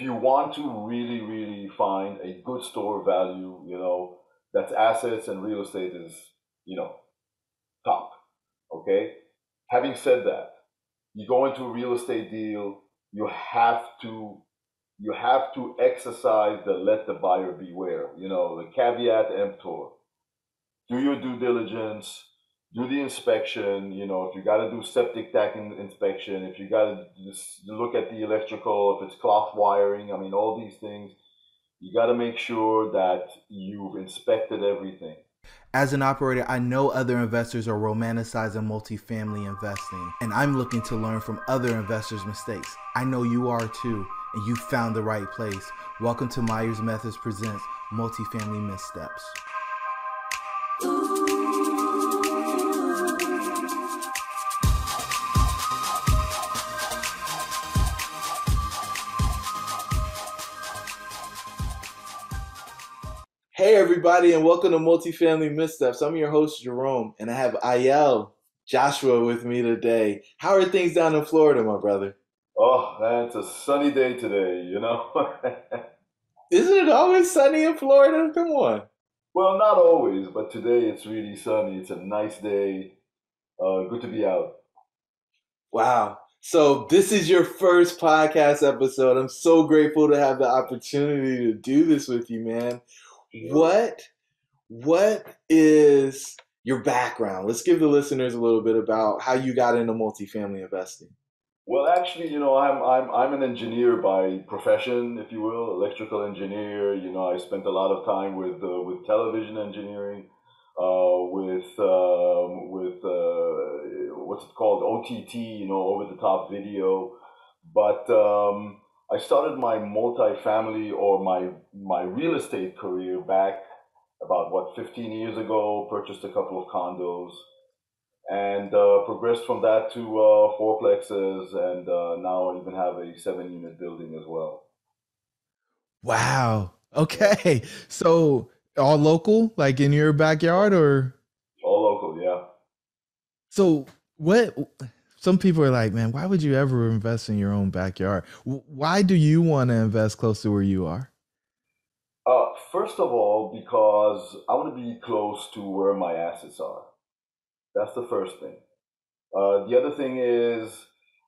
you want to really, really find a good store value, you know, that's assets and real estate is, you know, top. Okay. Having said that, you go into a real estate deal, you have to you have to exercise the let the buyer beware, you know, the caveat emptor. Do your due diligence, do the inspection, you know, if you got to do septic tank inspection, if you got to look at the electrical, if it's cloth wiring, I mean, all these things, you got to make sure that you've inspected everything. As an operator, I know other investors are romanticizing multifamily investing, and I'm looking to learn from other investors' mistakes. I know you are too and you found the right place. Welcome to Myers Methods Presents Multifamily Missteps. Hey everybody, and welcome to Multifamily Missteps. I'm your host Jerome, and I have Ayal Joshua with me today. How are things down in Florida, my brother? Oh man, it's a sunny day today, you know. Isn't it always sunny in Florida? Come on. Well, not always, but today it's really sunny. It's a nice day. Uh, good to be out. Wow. So this is your first podcast episode. I'm so grateful to have the opportunity to do this with you, man. What what is your background? Let's give the listeners a little bit about how you got into multifamily investing. Well, actually, you know, I'm I'm I'm an engineer by profession, if you will, electrical engineer. You know, I spent a lot of time with uh, with television engineering, uh, with um, with uh, what's it called OTT, you know, over the top video. But um, I started my multifamily or my my real estate career back about what 15 years ago. Purchased a couple of condos and uh, progressed from that to uh, fourplexes, and uh, now I even have a seven unit building as well. Wow. Okay. So all local, like in your backyard, or all local? Yeah. So what? Some people are like, man, why would you ever invest in your own backyard? Why do you want to invest close to where you are? Uh, first of all, because I want to be close to where my assets are. That's the first thing. Uh, the other thing is,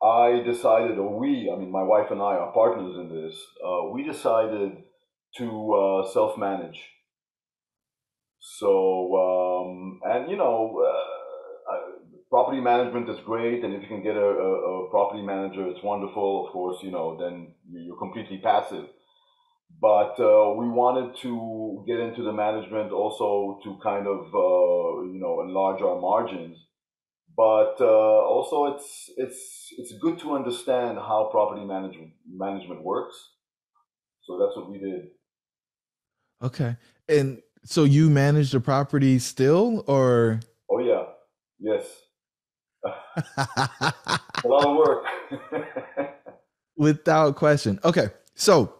I decided, or we, I mean, my wife and I are partners in this, uh, we decided to uh, self manage. So, um, and you know, uh, property management is great, and if you can get a, a, a, property manager, it's wonderful. Of course, you know, then you're completely passive. But uh, we wanted to get into the management also to kind of uh, you know enlarge our margins. But uh, also, it's it's it's good to understand how property management management works. So that's what we did. Okay, and so you manage the property still, or? Oh yeah, yes. A lot of work. Without question. Okay, so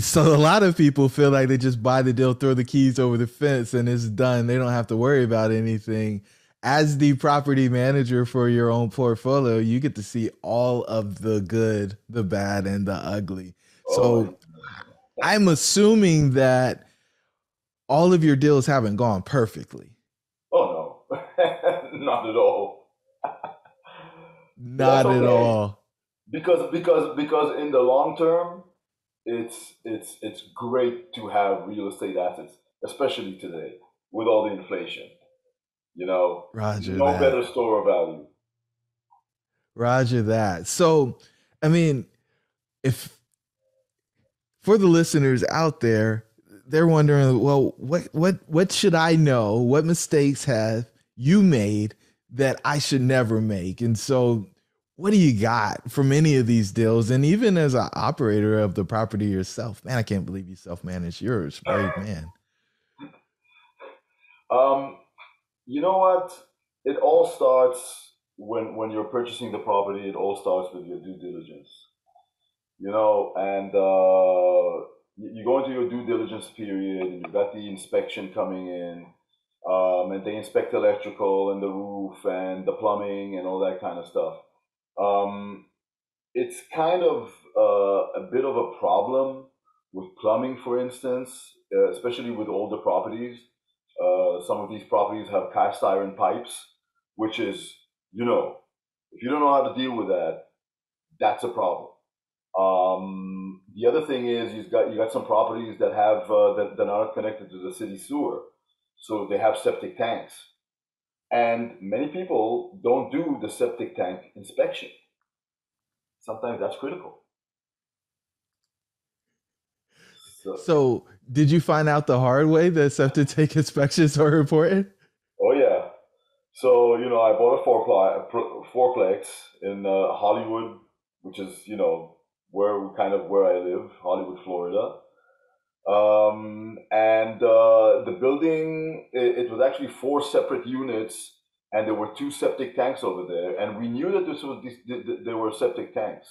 so a lot of people feel like they just buy the deal, throw the keys over the fence, and it's done. They don't have to worry about anything. As the property manager for your own portfolio, you get to see all of the good, the bad, and the ugly. Oh, so oh. I'm assuming that all of your deals haven't gone perfectly. Oh no, not at all. Not okay. at all. Because because because in the long term, it's it's it's great to have real estate assets, especially today with all the inflation. You know, Roger no that. better store of value. Roger that. So, I mean, if for the listeners out there, they're wondering, well, what what what should I know? What mistakes have you made that I should never make? And so what do you got from any of these deals? And even as an operator of the property yourself, man, I can't believe you self-manage yours, brave man. Um, you know what? It all starts when when you're purchasing the property. It all starts with your due diligence. You know, and uh, you go into your due diligence period, and you've got the inspection coming in. And they inspect electrical and the roof and the plumbing and all that kind of stuff um, it's kind of uh, a bit of a problem with plumbing, for instance, uh, especially with older properties. Uh, some of these properties have cast iron pipes, which is, you know, if you don't know how to deal with that, that's a problem. Um, the other thing is you've got you got some properties that have uh, that, that are not connected to the city sewer, so they have septic tanks, and many people don't do the septic tank inspection. Sometimes that's critical. So, so did you find out the hard way that septic tank inspections are important? Oh yeah. So you know, I bought a fourplex, fourplex in uh, Hollywood, which is you know where kind of where I live, Hollywood, Florida. Um, and uh, the building, it, it, was actually four separate units, and there were two septic tanks over there. And we knew that this was this, there were septic tanks.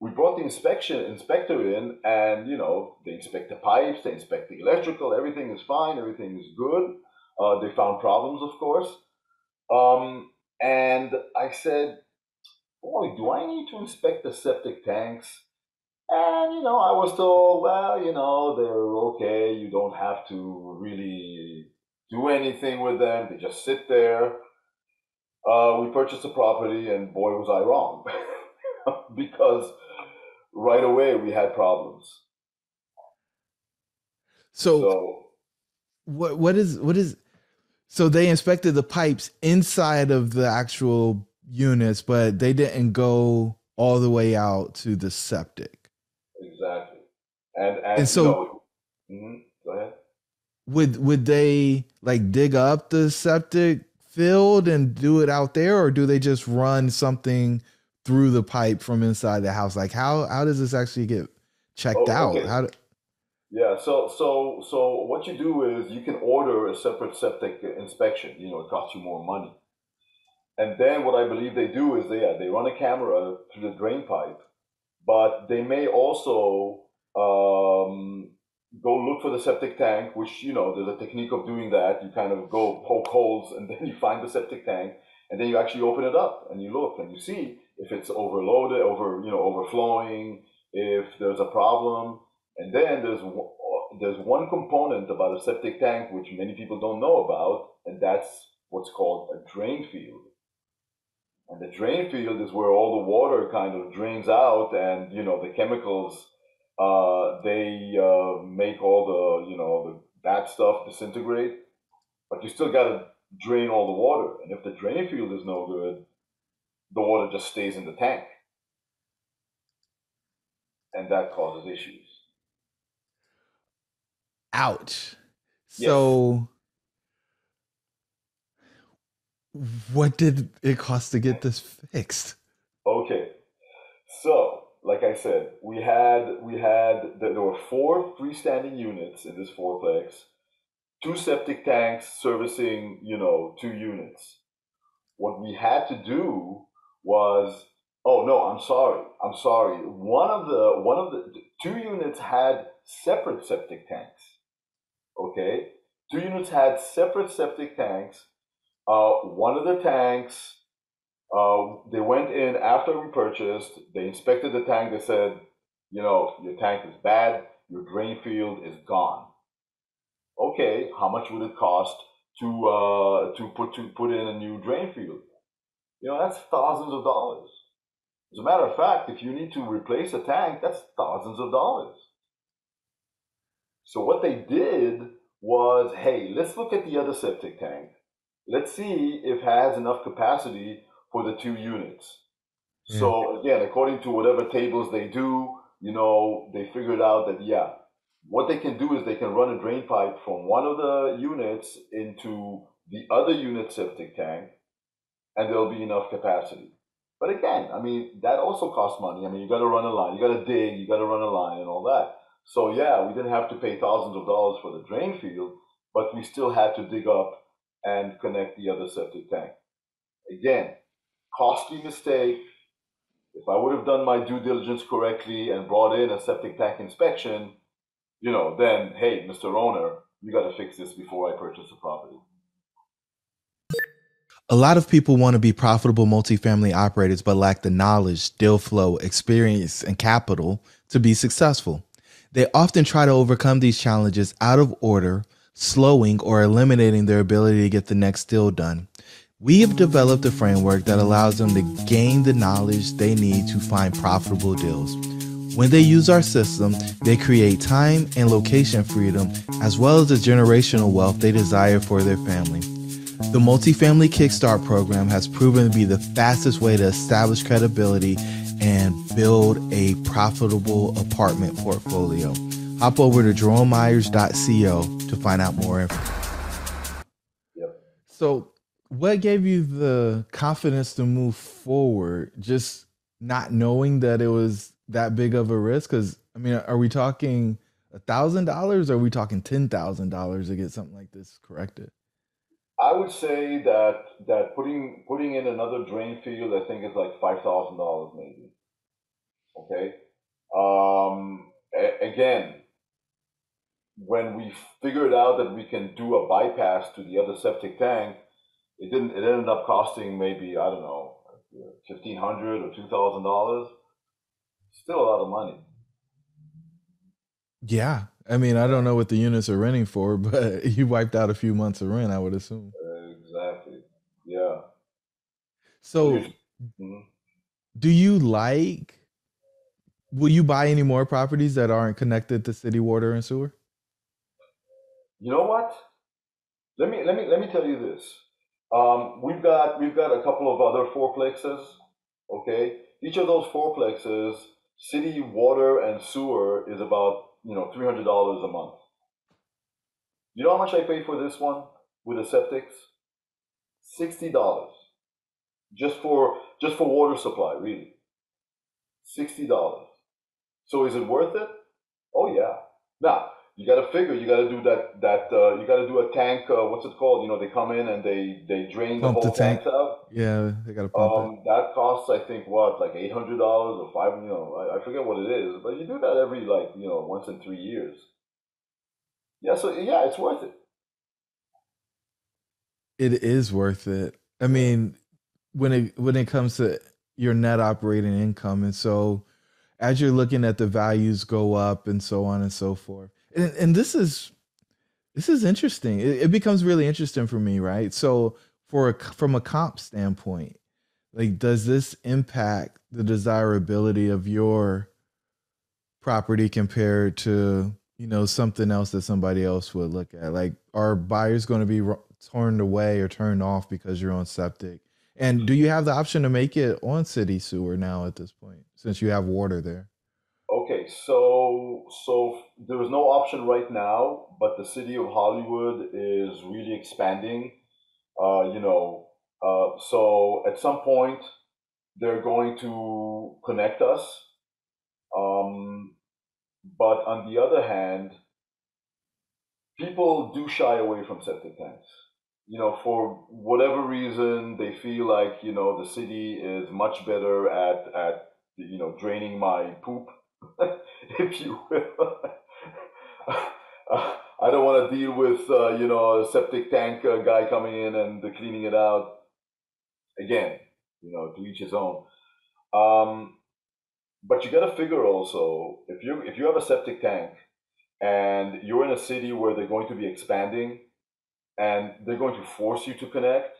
We brought the inspection inspector in, and you know they inspect the pipes, they inspect the electrical, everything is fine, everything is good. Uh, they found problems, of course. Um, and I said, boy, do I need to inspect the septic tanks? And, you know, I was told, well, you know, they're okay. You don't have to really do anything with them. They just sit there. Uh, we purchased the property, and boy, was I wrong. because right away we had problems. So, so, what what is what is so they inspected the pipes inside of the actual units, but they didn't go all the way out to the septic. And and, and so, you know, mm-hmm, go ahead. Would would they like dig up the septic field and do it out there, or do they just run something through the pipe from inside the house? Like how how does this actually get checked oh, out? Okay. How do, yeah, so so so what you do is you can order a separate septic inspection. You know, it costs you more money. And then what I believe they do is they yeah, they run a camera through the drain pipe, but they may also um, go look for the septic tank, which, you know, there's a technique of doing that. You kind of go poke holes and then you find the septic tank and then you actually open it up and you look and you see if it's overloaded, over, you know, overflowing, if there's a problem. And then there's, there's one component about a septic tank which many people don't know about, and that's what's called a drain field. And the drain field is where all the water kind of drains out and, you know, the chemicals uh, they uh, make all the you know the bad stuff disintegrate, but you still got to drain all the water. And if the drain field is no good, the water just stays in the tank, and that causes issues. Ouch. Yes. So, what did it cost to get this fixed? Okay, so like I said, we had we had there were four freestanding units in this fourplex, two septic tanks servicing you know two units. What we had to do was oh no, I'm sorry, I'm sorry. One of the one of the two units had separate septic tanks. Okay, two units had separate septic tanks. Uh, one of the tanks uh, they went in after we purchased. They inspected the tank. They said, you know, your tank is bad. Your drain field is gone. Okay, how much would it cost to uh, to put to put in a new drain field? You know, that's thousands of dollars. As a matter of fact, if you need to replace a tank, that's thousands of dollars. So what they did was, hey, let's look at the other septic tank. Let's see if it has enough capacity for the two units. Mm. So again, according to whatever tables they do, you know, they figured out that yeah, what they can do is they can run a drain pipe from one of the units into the other unit septic tank, and there'll be enough capacity. But again, I mean, that also costs money. I mean, you got to run a line, you got to dig, you got to run a line, and all that. So yeah, we didn't have to pay thousands of dollars for the drain field, but we still had to dig up and connect the other septic tank. Again, costly mistake. If I would have done my due diligence correctly and brought in a septic tank inspection, you know, then hey, Mr. Owner, you got to fix this before I purchase the property. A lot of people want to be profitable multifamily operators, but lack the knowledge, deal flow, experience, and capital to be successful. They often try to overcome these challenges out of order, slowing or eliminating their ability to get the next deal done. We have developed a framework that allows them to gain the knowledge they need to find profitable deals. When they use our system, they create time and location freedom, as well as the generational wealth they desire for their family. The Multifamily Kickstart program has proven to be the fastest way to establish credibility and build a profitable apartment portfolio. Hop over to jeromemyers.co to find out more info. Yep. So, what gave you the confidence to move forward? Just not knowing that it was that big of a risk? Because, I mean, are we talking a thousand dollars or are we talking ten thousand dollars to get something like this corrected? I would say that that putting putting in another drain field, I think is like five thousand dollars maybe. Okay. Um, a- again, when we figured out that we can do a bypass to the other septic tank, it didn't. It ended up costing maybe I don't know, fifteen hundred or two thousand dollars. Still a lot of money. Yeah. I mean, I don't know what the units are renting for, but you wiped out a few months of rent, I would assume. Exactly. Yeah. So, Mhm. do you like will you buy any more properties that aren't connected to city water and sewer? You know what? Let me let me let me tell you this. Um, we've got we've got a couple of other fourplexes. Okay, each of those fourplexes, city water and sewer is about you know three hundred dollars a month. You know how much I pay for this one with the septics? Sixty dollars, just for just for water supply, really. Sixty dollars. So is it worth it? Oh yeah. Now you got to figure. You got to do that. That uh, you got to do a tank. Uh, what's it called? You know, they come in and they they drain the Pump the whole tank. tanks out. Yeah, they got to pump it. Um, that costs, I think, what, like eight hundred dollars or five. You know, I, I forget what it is, but you do that every like you know once in three years. Yeah, so yeah, it's worth it. It is worth it. I mean, when it when it comes to your net operating income, and so as you're looking at the values go up and so on and so forth, and, and this is this is interesting. It, it becomes really interesting for me, right? So, for a, from a comp standpoint, like, does this impact the desirability of your property compared to you know something else that somebody else would look at? Like, are buyers going to be turned away or turned off because you're on septic? And do you have the option to make it on city sewer now at this point, since you have water there? Okay, so so there is no option right now, but the city of Hollywood is really expanding. Uh, you know, uh, so at some point they're going to connect us. Um, but on the other hand, people do shy away from septic tanks. You know, for whatever reason, they feel like you know the city is much better at at you know draining my poop, if you will. I don't want to deal with uh, you know a septic tank uh, guy coming in and uh, cleaning it out. Again, you know, to each his own. Um, but you got to figure also if you if you have a septic tank and you're in a city where they're going to be expanding and they're going to force you to connect,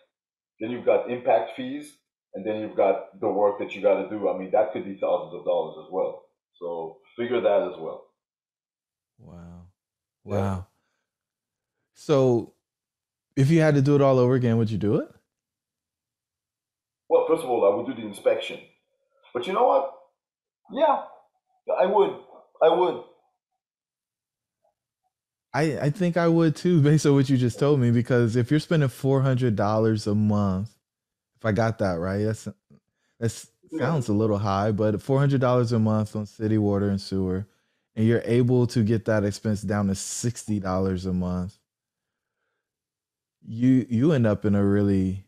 then you've got impact fees and then you've got the work that you got to do. I mean, that could be thousands of dollars as well. So figure that as well. Wow. Yeah. Wow. So, if you had to do it all over again, would you do it? Well, first of all, I would do the inspection. But you know what? Yeah, I would. I would. I, I think I would too, based on what you just told me. Because if you're spending four hundred dollars a month, if I got that right, that's that sounds a little high, but four hundred dollars a month on city water and sewer, and you're able to get that expense down to sixty dollars a month, you you end up in a really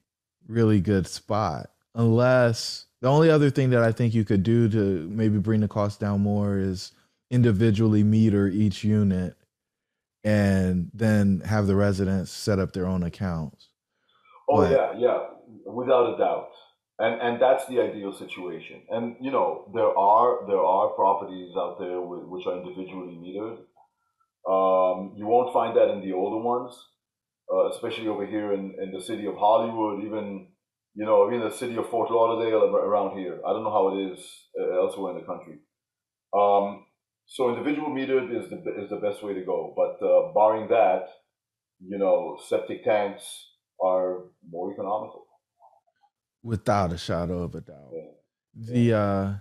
really good spot. Unless the only other thing that I think you could do to maybe bring the cost down more is individually meter each unit and then have the residents set up their own accounts. Oh But yeah, yeah. without a doubt, and and that's the ideal situation. And you know there are there are properties out there with, which are individually metered. Um, you won't find that in the older ones, uh, especially over here in, in the city of Hollywood, even you know even the city of Fort Lauderdale around here. I don't know how it is uh, elsewhere in the country. Um, so individual metered is the is the best way to go. But uh, barring that, you know, septic tanks are more economical. Without a shadow of a doubt. Yeah. The uh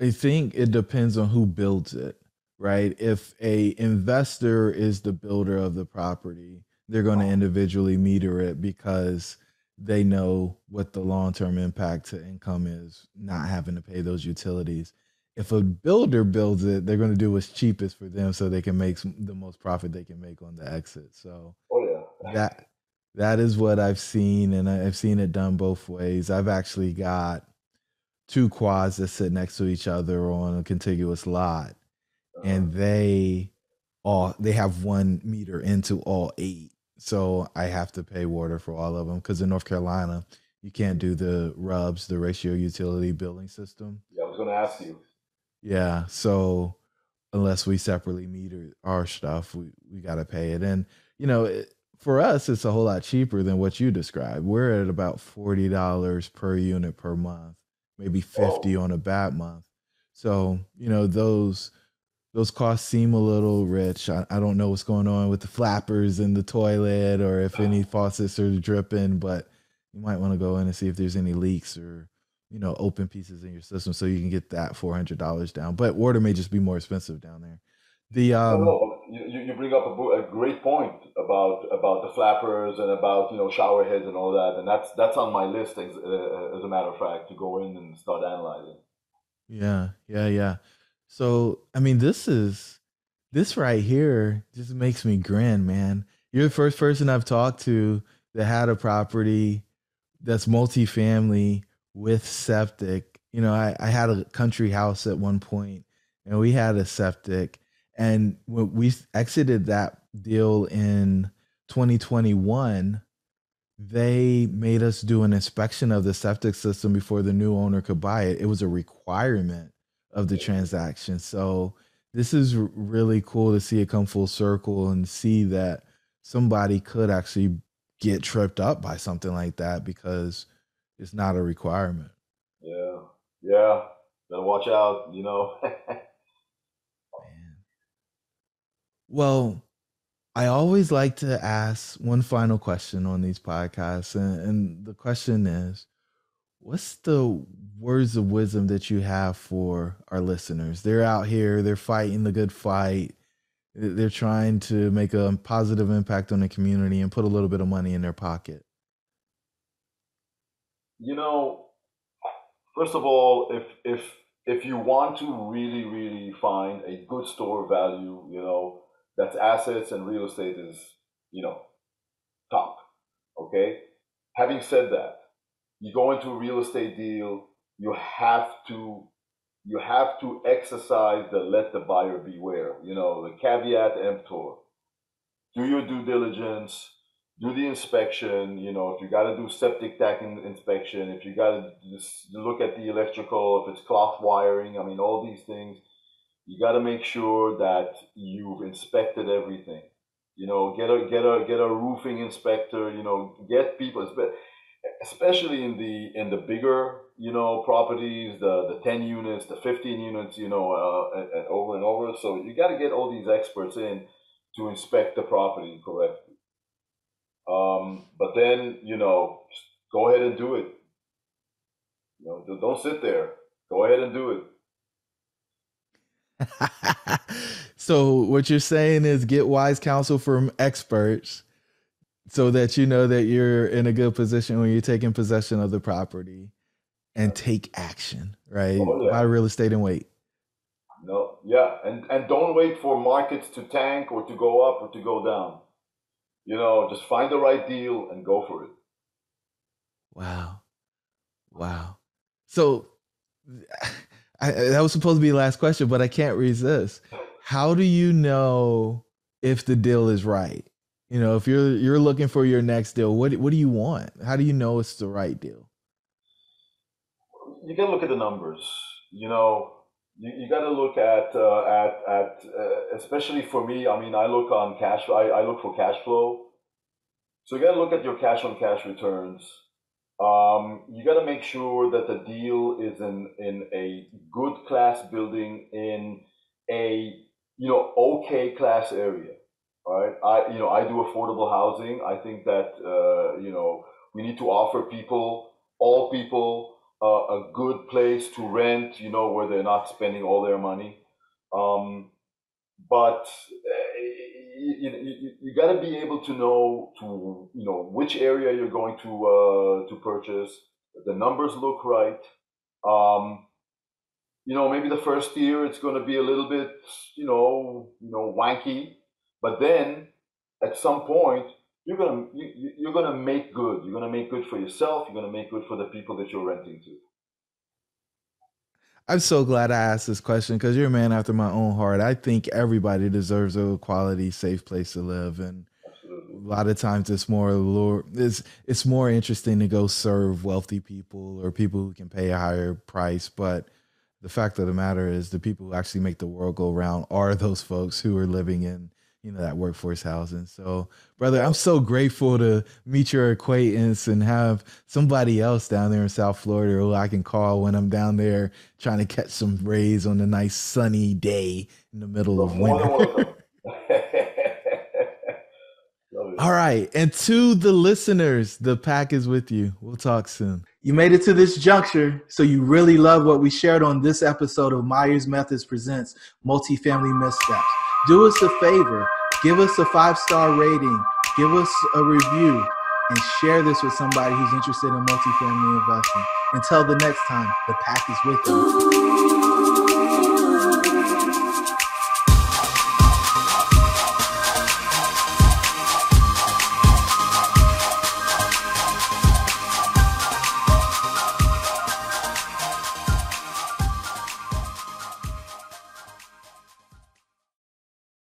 I think it depends on who builds it, right? If a investor is the builder of the property, they're going to individually meter it because they know what the long-term impact to income is not having to pay those utilities if a builder builds it, they're going to do what's cheapest for them so they can make the most profit they can make on the exit. So oh, yeah. that that is what I've seen, and I've seen it done both ways. I've actually got two quads that sit next to each other on a contiguous lot, uh-huh. and they all they have one meter into all eight. So I have to pay water for all of them because in North Carolina you can't do the RUBS, the ratio utility billing system. Yeah, I was going to ask you. Yeah. So unless we separately meter our stuff, we, we got to pay it. And, you know, it, for us, it's a whole lot cheaper than what you described. We're at about $40 per unit per month, maybe 50 oh. on a bad month. So, you know, those those costs seem a little rich. I, I don't know what's going on with the flappers in the toilet or if uh-huh. any faucets are dripping, but you might want to go in and see if there's any leaks or you know, open pieces in your system so you can get that four hundred dollars down. But water may just be more expensive down there. The um, no, you, you bring up a, a great point about about the flappers and about you know shower heads and all that, and that's that's on my list as, uh, as a matter of fact to go in and start analyzing. Yeah, yeah, yeah. So I mean, this is this right here just makes me grin, man. You're the first person I've talked to that had a property that's multifamily with septic. You know, I, I had a country house at one point and we had a septic. And when we exited that deal in 2021, they made us do an inspection of the septic system before the new owner could buy it. It was a requirement of the transaction. So this is really cool to see it come full circle and see that somebody could actually get tripped up by something like that because it's not a requirement. Yeah, yeah. Better watch out, you know. Man. Well, I always like to ask one final question on these podcasts, and, and the question is, what's the words of wisdom that you have for our listeners? They're out here, they're fighting the good fight. They're trying to make a positive impact on the community and put a little bit of money in their pocket. You know, first of all, if if if you want to really really find a good store value, you know, that's assets and real estate is, you know, top. Okay? Having said that, you go into a real estate deal, you have to you have to exercise the let the buyer beware, you know, the caveat emptor. Do your due diligence, do the inspection. You know, if you got to do septic tank inspection, if you got to look at the electrical, if it's cloth wiring, I mean, all these things, you got to make sure that you've inspected everything. You know, get a get a get a roofing inspector. You know, get people, especially in the in the bigger you know properties, the the ten units, the fifteen units. You know, uh, and, and over and over. So you got to get all these experts in to inspect the property correctly. Um, but then, you know, go ahead and do it. You know, don't sit there. Go ahead and do it. so what you're saying is get wise counsel from experts so that you know that you're in a good position when you're taking possession of the property and take action, right? Oh, yeah. Buy real estate and wait. No, yeah, and and don't wait for markets to tank or to go up or to go down. You know, just find the right deal and go for it. Wow. Wow. So I, that was supposed to be the last question, but I can't resist. How do you know if the deal is right? You know, if you're you're looking for your next deal, what what do you want? How do you know it's the right deal? you got to look at the numbers. You know, you, you got to look at uh, at at uh, especially for me. I mean, I look on cash. I, I look for cash flow. So you got to look at your cash on cash returns. Um, you got to make sure that the deal is in in a good class building in a you know okay class area. All right, I you know I do affordable housing. I think that uh, you know we need to offer people, all people, a good place to rent. You know where they're not spending all their money. Um, but uh, you, you, you got to be able to know to you know which area you're going to uh, to purchase. The numbers look right. Um, you know, maybe the first year it's going to be a little bit, you know, you know, wanky, but then at some point you're gonna you, you're gonna make good. You're gonna make good for yourself. You're gonna make good for the people that you're renting to. I'm so glad I asked this question because you're a man after my own heart. I think everybody deserves a quality, safe place to live, and Absolutely. a lot of times it's more lure. It's it's more interesting to go serve wealthy people or people who can pay a higher price, but the fact of the matter is the people who actually make the world go round are those folks who are living in you know that workforce housing. So brother i'm so grateful to meet your acquaintance and have somebody else down there in south florida who i can call when i'm down there trying to catch some rays on a nice sunny day in the middle of winter. all right and to the listeners the pack is with you. We'll talk soon. You made it to this juncture, so you really love what we shared on this episode of Myers Methods Presents Multifamily Missteps. Do us a favor, give us a five star rating, give us a review, and share this with somebody who's interested in multifamily investing. Until the next time, the pack is with you.